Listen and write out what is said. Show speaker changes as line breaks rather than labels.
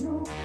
true.